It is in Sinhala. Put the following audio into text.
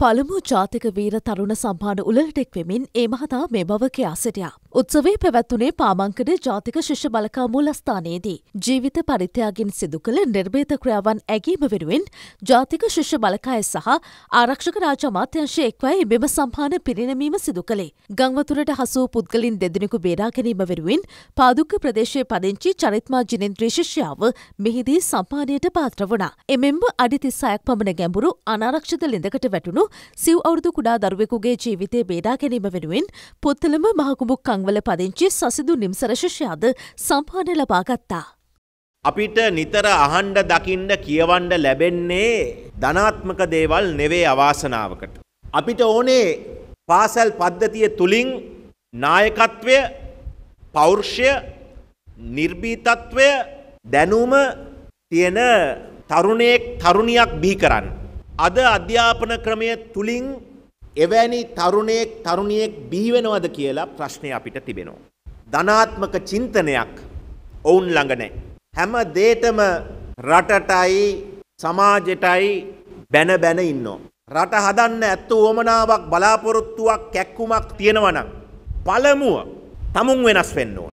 පළමු ජාතික වීර තරුණ සම්මාන උළෙලට එක්වෙමින් ඒ මහතා මේ බව කියා සිටියා. උත්සවේ පැවැත්වුණේ පාමංකඩ ජාතික ශිෂ්‍ය බලකා මූලස්ථානයේදී. ජීවිත පරිත්‍යාගින් සිදු කළ නිර්භේත ක්‍රියාවන් ඇගීම වෙනුවෙන් ජාතික ශිෂ්‍ය බලකාය සහ ආරක්ෂක රාජ අමාත්‍යංශය එක්වයි මෙම සම්පාන පිරිනැමීම සිදු කළේ. ගංවතුරට හසු පුද්ගලින් දෙදෙනෙකු බේරා ගැනීම වෙනුවෙන් පාදුක්ක ප්‍රදේශයේ පදිංචි චරිත්මා ජිනේන්ද්‍රී ශිෂ්‍යාව මෙහිදී සම්පානයට පාත්‍ර වුණා. එමෙන්ම අඩි තිස්සයක් පමණ ගැඹුරු අනාරක්ෂිත ලිඳකට වැටුණු සිව් අවුරුදු කුඩා දරුවෙකුගේ ජීවිතය බේඩා ගැනීම වෙනුවෙන් පුත්තලම මහකුමුක් කංවල පදිංචි සසිදු නිම්සර ශිෂ්‍යයාද සම්පාන ලබා ගත්තා. අපිට නිතර අහන්ඩ දකින්ඩ කියවන්ඩ ලැබෙන්නේ ධනාත්මක දේවල් නෙවේ අවාසනාවකට. අපිට ඕනේ පාසැල් පද්ධතිය තුළින් නායකත්වය පෞර්ෂය නිර්බීතත්වය දැනුම තියෙන තරුණයෙක් තරුණයක් බිහි කරන්න. අද අධ්‍යාපන ක්‍රමය තුළින් එවැනි තරුණයෙක් තරුණියෙක් බිහිවෙනවද කියලා ප්‍රශ්නය අපිට තිබෙනවා. ධනාත්මක චින්තනයක් ඔවුන් ළඟ නැහැ. හැම දේටම රටටයි සමාජෙටයි බැන බැන ඉන්නවා. රට හදන්න ඇත්ත උවමනාවක් බලාපොරොත්තුවක් කැක්කුමක් තියෙනවා නම් පළමුව තමුන් වෙනස් වෙන්න ඕන.